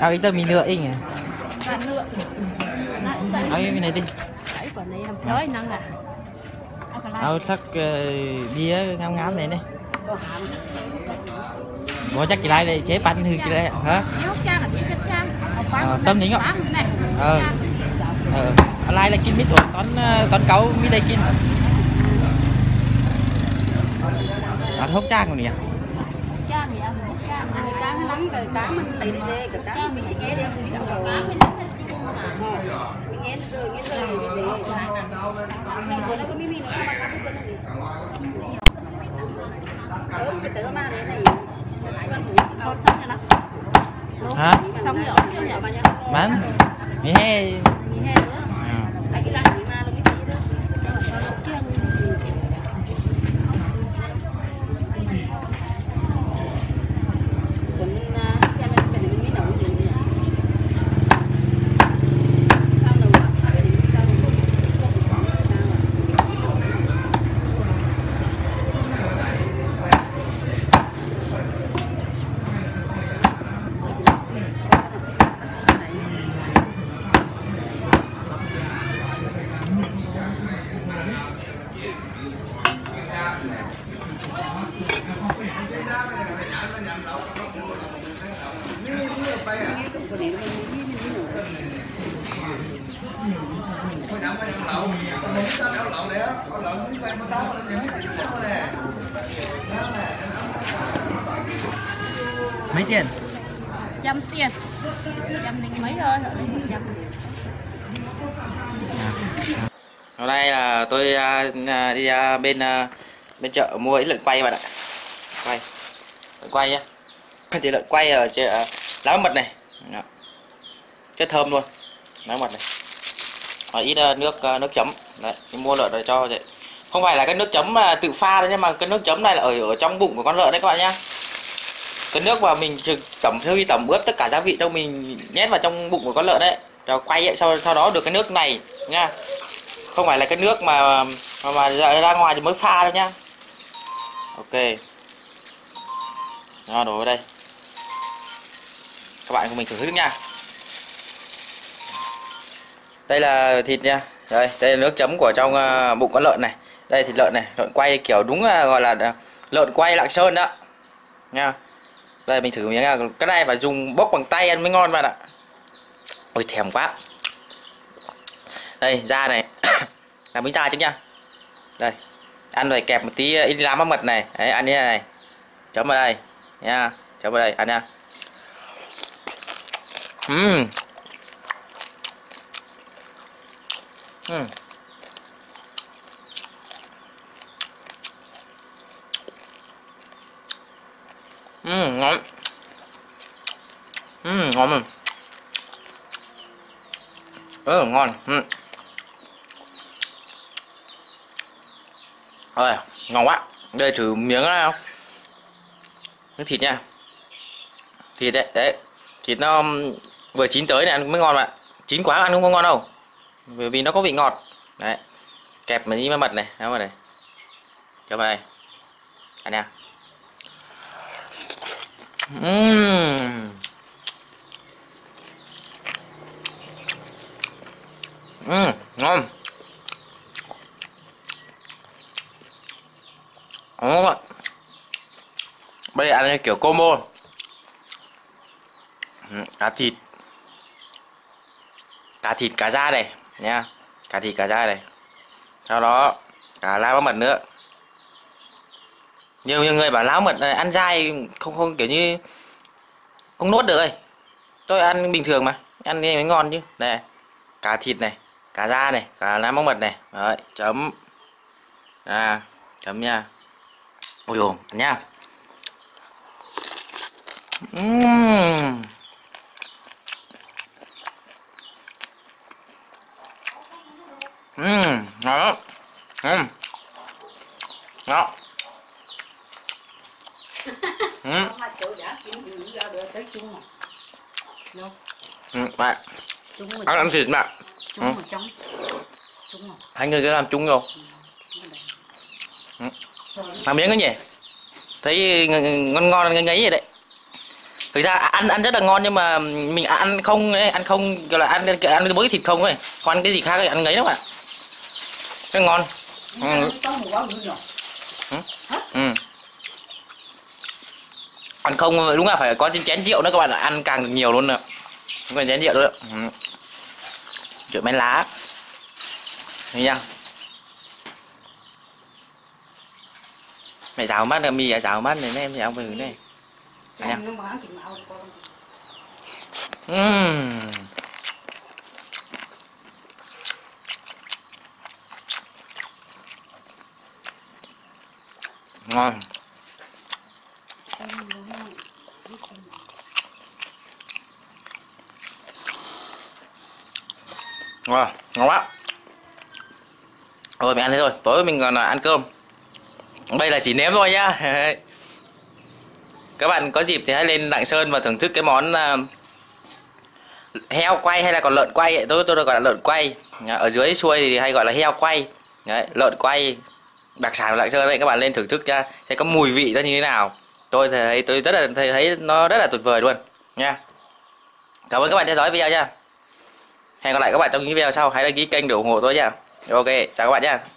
À cái tao mì nữa anh ạ. À nữa. À cái này đi. Đấy quả này làm năng à. Tao sắc ờ, bia ngắm ngắm này đi. Bỏ chắc kỳ lại đây, chế bánh hư kỳ đây hả? Ờ, ờ tâm nín không? Ờ. Ờ. Lai là kim mít rồi, tón ờ, tón cấu mít đây kim. À hốt trang rồi nhỉ? Trang thì ăn cá nó lắng rồi cá mình lấy đi dê cái cá mình chỉ nghe đi mình đâu rồi nghe rồi nghe rồi đi rồi nó có mimi nó mà cá này ừ cái tớ mà đấy này. Con xong rồi đó hả xong rồi bán mì hè mì hè mấy tiền? Trăm tiền. Trăm đến mấy thôi, ở đây một trăm. Hôm nay là tôi à, à, đi à, bên bên chợ mua ít lợn quay bạn ạ. Quay. Lợn quay nhá. Thì lợn quay ở chợ à, lá mật này. Đó. rất thơm luôn. Lá mật này. Và ít à, nước à, nước chấm. Đấy mua lợn để cho vậy. Không phải là cái nước chấm mà tự pha đâu nhưng mà cái nước chấm này là ở ở trong bụng của con lợn đấy các bạn nhá. Cái nước mà mình tẩm hơi tẩm ướp tất cả gia vị trong mình nhét vào trong bụng của con lợn đấy rồi quay ấy, sau sau đó được cái nước này nha không phải là cái nước mà mà, mà ra, ra ngoài thì mới pha đâu nhá ok. Nó đổ vào đây. Các bạn của mình thưởng thức nha. Đây là thịt nha. Đây đây là nước chấm của trong ờ, bụng con lợn này. Đây, thịt lợn này. Lợn quay kiểu đúng là gọi là ờ, lợn quay lạng sơn đó. Nha. Đây, mình thử miếng nha cái này phải dùng bốc bằng tay ăn mới ngon bạn ạ. Ôi, thèm quá. Đây, da này. Là miếng da chứ nha. Đây ăn phải kẹp một tí ờ, in lá mắc mật này. Đấy ăn như thế này. Chấm vào đây. Nha. Chấm vào đây ăn nha. Uhm. Uhm. Ừm, ngon. Ừm, ngon mà. Ừ ngon. Ừm. Rồi, ngon quá. Đây thử miếng nào miếng thịt nha. Thịt đấy đấy. Thịt nó vừa chín tới này ăn mới ngon mà. Chín quá ăn không ngon đâu. Bởi vì nó có vị ngọt. Đấy. Kẹp mấy miếng mật này. Đó vào này. Cho vào đây. Ăn nha. Ừm. Ừm, ngon ngon ạ bây giờ ăn cái kiểu combo. Ừ, cá thịt. Cá thịt, cá da này, nha. Cá thịt, cá da này. Sau đó cá lá mật nữa. Nhiều nhiều người bảo lá mật này ăn dai không không kiểu như không nuốt được ơi tôi ăn bình thường mà, ăn đi mới ngon chứ. Này, cá thịt này, cá da này cá lá móng mật này. Đấy, chấm. À chấm nha. Ôi dồi, ăn nha Ừm. Ừm, ngon lắm. Ừm. Ngon. Ừm. Mà chỗ giả kiếm gì ngon lắm. tới Ngon. mà Ừ, bạn Chung mà ăn ăn thịt bạn chung mà trong Chung hai người cứ làm chung rồi làm miếng cái gì? thấy ngon ngon ngon ngấy vậy đấy thực ra ăn ăn rất là ngon nhưng mà mình ăn không ấy, ăn không gọi là ăn ăn cái thịt không ấy. Còn ăn cái gì khác thì ăn ngấy lắm ạ. Rất ngon. Ừ. ừ. ăn không đúng là phải có chén rượu nữa các bạn ạ. Ăn càng được nhiều luôn không cần chén rượu nữa ừ. rượu men lá. Thấy chưa? Mày rào mắt là mì à rào mắt này em rào mì này nha Ừm. ngon. Ngon ngon quá. Rồi mình ăn thế rồi tối mình còn ăn cơm. Đây là chỉ nếm thôi nhá các bạn có dịp thì hãy lên Lạng Sơn và thưởng thức cái món à, heo quay hay là còn lợn quay ấy. tôi tôi gọi là lợn quay. Ở dưới xuôi thì hay gọi là heo quay. Đấy, lợn quay đặc sản của Lạng Sơn đấy các bạn lên thưởng thức nha. Sẽ có mùi vị nó như thế nào. Tôi thấy tôi rất là thấy, thấy nó rất là tuyệt vời luôn nha. Cảm ơn các bạn theo dõi video nha. Hẹn gặp lại các bạn trong những video sau. Hãy đăng ký kênh để ủng hộ tôi nha. Ok chào các bạn nha.